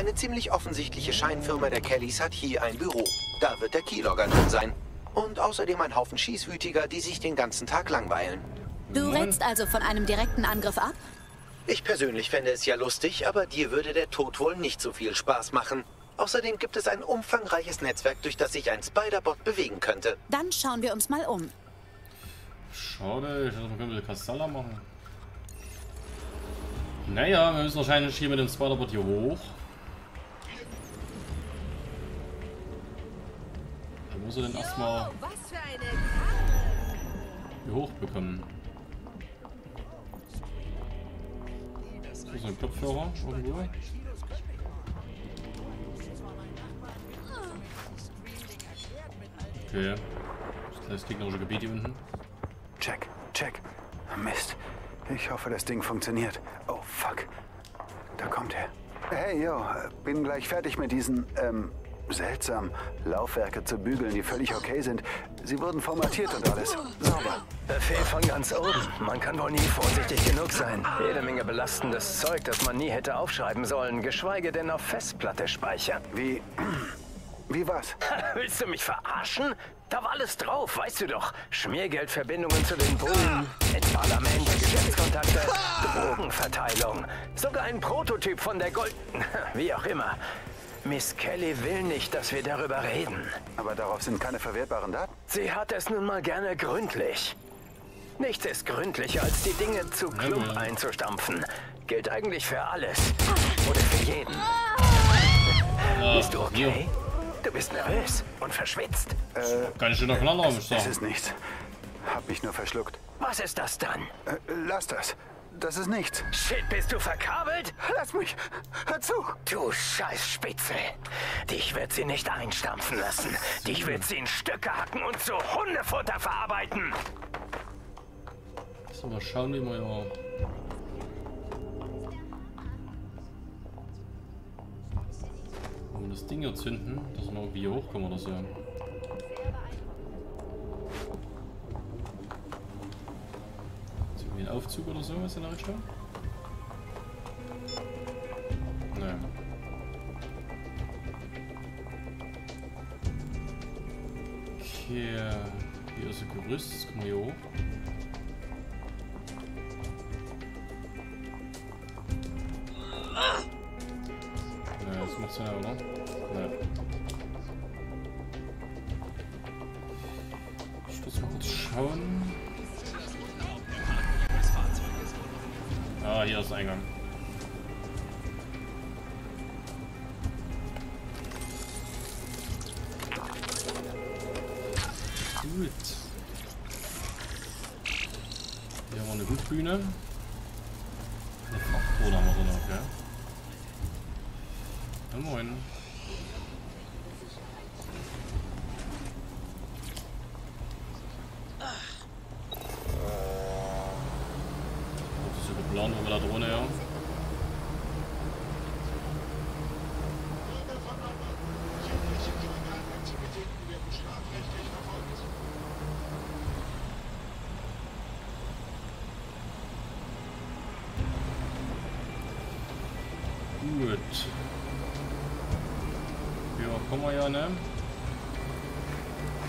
Eine ziemlich offensichtliche Scheinfirma der Kellys hat hier ein Büro. Da wird der Keylogger drin sein. Und außerdem ein Haufen Schießwütiger, die sich den ganzen Tag langweilen. Du rätst also von einem direkten Angriff ab? Ich persönlich fände es ja lustig, aber dir würde der Tod wohl nicht so viel Spaß machen. Außerdem gibt es ein umfangreiches Netzwerk, durch das sich ein Spider-Bot bewegen könnte. Dann schauen wir uns mal um. Schade, ich dachte, man könnte Castella machen. Naja, wir müssen wahrscheinlich hier mit dem Spider-Bot hier hoch. Da muss er denn erstmal hier hoch bekommen. Wo ist ein Kopfhörer irgendwo? Okay. Das gegnerische Gebiet hier unten. Check, check. Mist. Ich hoffe, das Ding funktioniert. Oh, fuck. Da kommt er. Hey, yo, bin gleich fertig mit diesen, ähm, seltsam Laufwerke zu bügeln, die völlig okay sind. Sie wurden formatiert und alles. Sauber. Befehl von ganz oben. Man kann wohl nie vorsichtig genug sein. Jede Menge belastendes Zeug, das man nie hätte aufschreiben sollen, geschweige denn auf Festplatte speichern. Wie, wie was? Willst du mich verarschen? Da war alles drauf, weißt du doch. Schmiergeldverbindungen zu den Bullen, Entballerment, Geschäftskontakte, Drogenverteilung. Sogar ein Prototyp von der Gold... Wie auch immer. Miss Kelly will nicht, dass wir darüber reden. Aber darauf sind keine verwertbaren Daten. Sie hat es nun mal gerne gründlich. Nichts ist gründlicher, als die Dinge zu Klump einzustampfen. Gilt eigentlich für alles. Oder für jeden. Bist du okay? Du bist nervös und verschwitzt. Kann ich dir noch Knaller Es sagen? ist nichts. Hab mich nur verschluckt. Was ist das dann? Äh, lass das. Das ist nichts. Shit, bist du verkabelt? Lass mich. Hör zu. Du Scheißspitze. Dich wird sie nicht einstampfen lassen. Dich wird sie in Stücke hacken und zu Hundefutter verarbeiten. So, mal schauen, wie wir ja. Wollen wir das Ding hier zünden, dass wir irgendwie hier hochkommen oder so. Aufzug oder so, was in der Richtung? Nein. Okay, hier ist ein Gerüst, das wir hier hoch. Ja, das macht's ja, oder? Ja. Ich Ah, hier ist der Eingang. Gut. Hier haben wir eine Blutbühne. Eine Frachtboot haben wir drin, okay. Ja, moin. Wo wir da Drohne her. Gut. Ja, kommen wir ja, ne?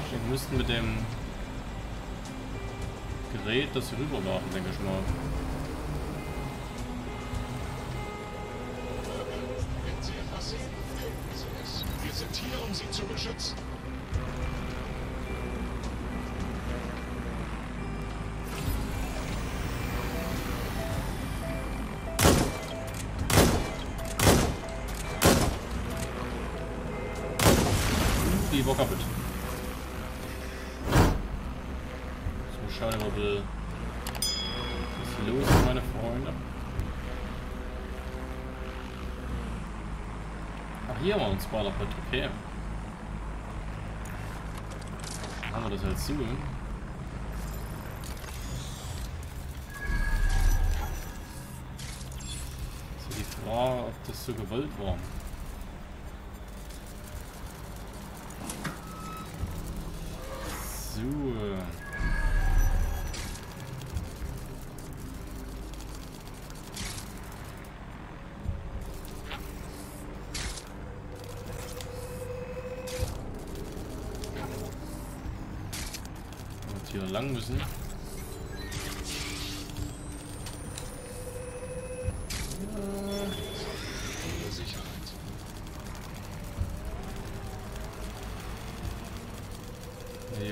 Wir müssten mit dem Gerät das hier rüberwerfen, denke ich mal. Zu beschützen. Die war kaputt. So, schauen wir mal, was ist los meine Freunde. Ach, hier war ein Spoiler-Pad, okay. Haben wir das halt zu. So die Frage, ob das so gewollt war. So.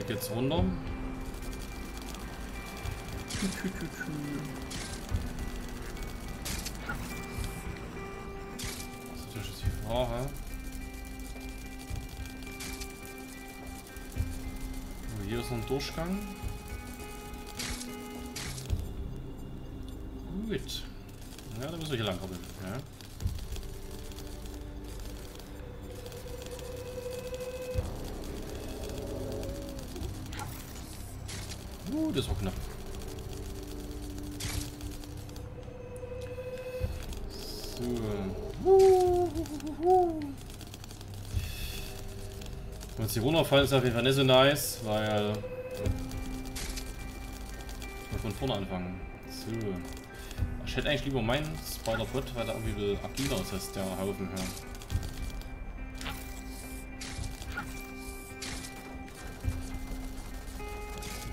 Hier geht's runter. Das ist natürlich jetzt die Frage. So, hier ist noch ein Durchgang. Gut. Ja, da müssen wir hier lang kommen. Ja. Uh, das war knapp. So. Uh, Wenn jetzt hier runterfallen, ist auf jeden Fall nicht so nice, weil wir von vorne anfangen. So. Ich hätte eigentlich lieber meinen Spider-Bot, weil der irgendwie agiler ist als der Haufen hier.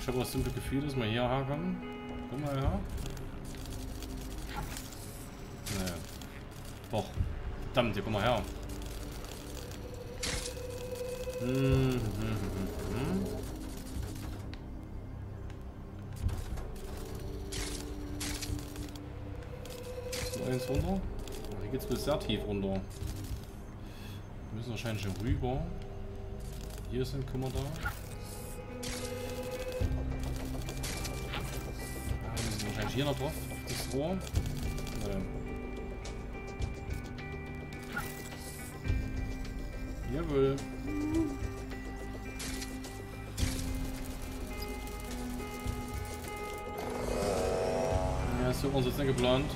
Ich habe das simple Gefühl, dass wir hier herkommen. Komm mal her. Naja. Doch. Verdammt, hier komm mal her. Hm, hm, hm, hm, hm. So eins runter. Oh, hier geht's bis sehr tief runter. Wir müssen wahrscheinlich schon rüber. Hier sind Kummer da. Hier noch drauf, auf das Rohr. Nee. Jawohl. Ja, so haben wir uns jetzt nicht geplant.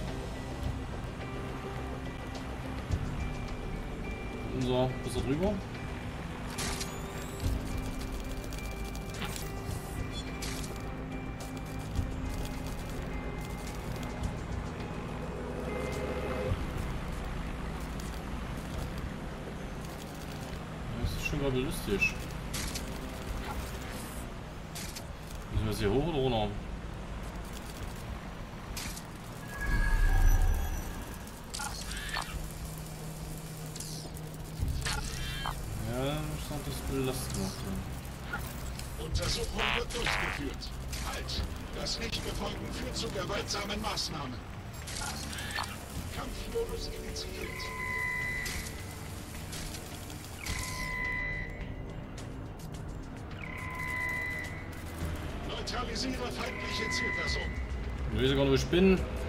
So, bis da drüber. Gerade lustig. Müssen wir hier hoch oder runter? Ja, ich sag, das belastet noch. Ja. Untersuchung wird durchgeführt. Halt! Das Nichtbefolgen führt zu gewaltsamen Maßnahmen. Kampfmodus initiiert. Feindliche Zielperson. Ich weiß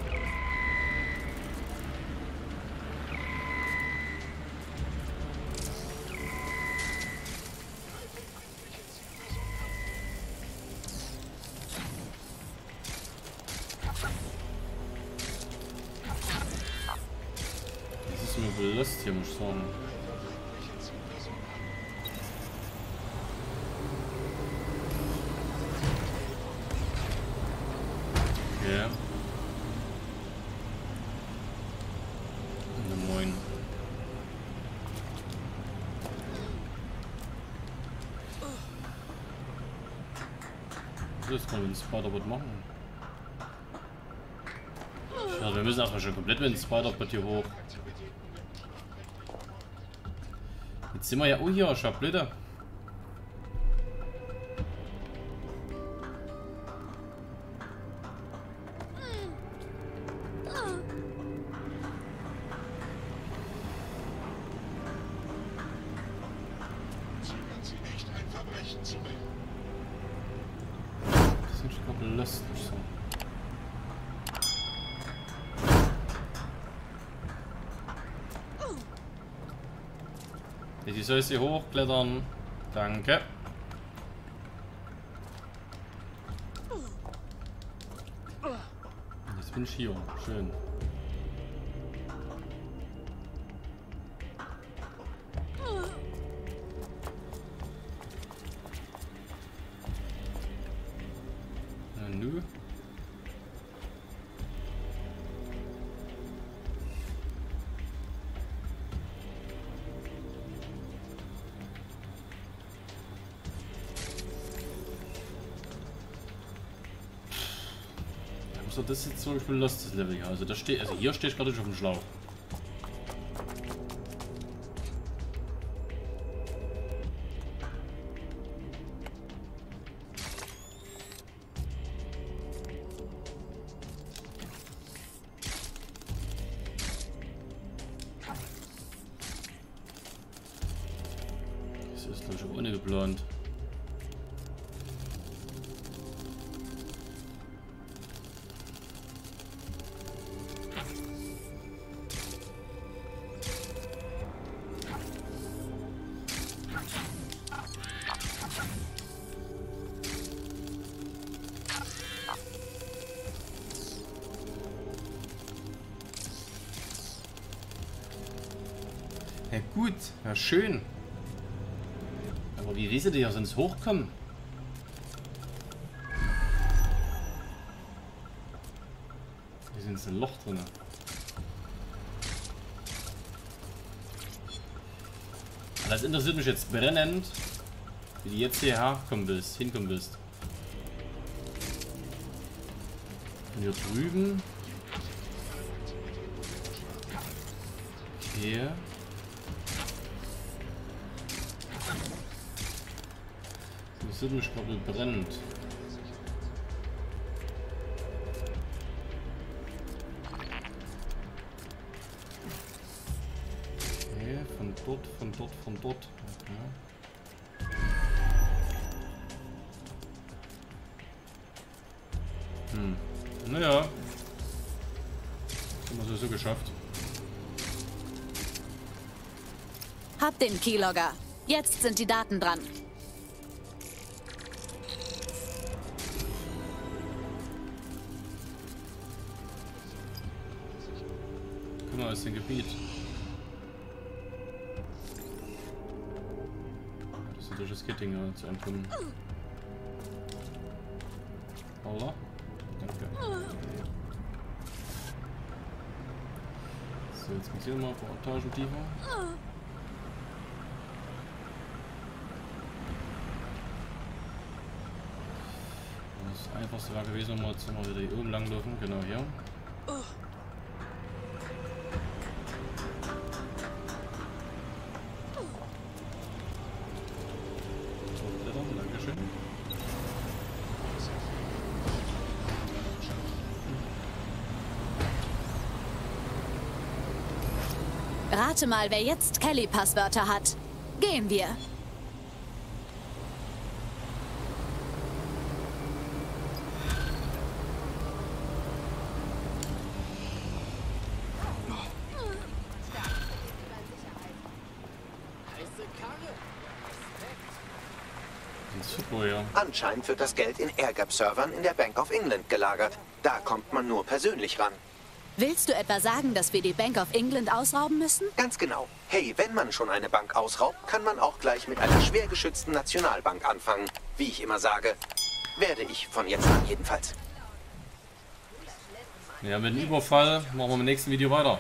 Ja. Na moin. Das kann man mit dem Spider-Bot machen. Also wir müssen erstmal schon komplett mit dem Spider-Bot hier hoch. Jetzt sind wir ja... Oh hier, Schablöde. Ich soll sie hochklettern. Danke. Jetzt bin ich hier. Schön. Nö. Also das ist jetzt zum Beispiel Lost das Level hier. Also das steht, also hier stehe ich gerade schon auf dem Schlauch. Das ist glaube ich auch ohne geplant. Ja gut, ja schön. Aber wie willst du denn ja sonst hochkommen? Hier sind ein Loch drin. Das interessiert mich jetzt brennend, wie du jetzt hierher kommen willst, hinkommen willst. Und hier drüben. Okay. Gerade brennend. Okay, von dort, von dort, von dort. Okay. Hm. Naja. Haben wir so geschafft. Hab den Keylogger. Jetzt sind die Daten dran. Mal, ist ein Gebiet. Das ist durch das Gittinger zu entkommen. Holla. Danke. So, jetzt geht's hier mal paar Etagen tiefer. Das einfachste war gewesen, jetzt mal wieder hier oben lang dürfen. Genau hier. Rate mal, wer jetzt Kelly-Passwörter hat. Gehen wir. Anscheinend wird das Geld in Airgap-Servern in der Bank of England gelagert. Da kommt man nur persönlich ran. Willst du etwa sagen, dass wir die Bank of England ausrauben müssen? Ganz genau. Hey, wenn man schon eine Bank ausraubt, kann man auch gleich mit einer schwer geschützten Nationalbank anfangen. Wie ich immer sage, werde ich von jetzt an jedenfalls. Ja, mit dem Überfall machen wir im nächsten Video weiter.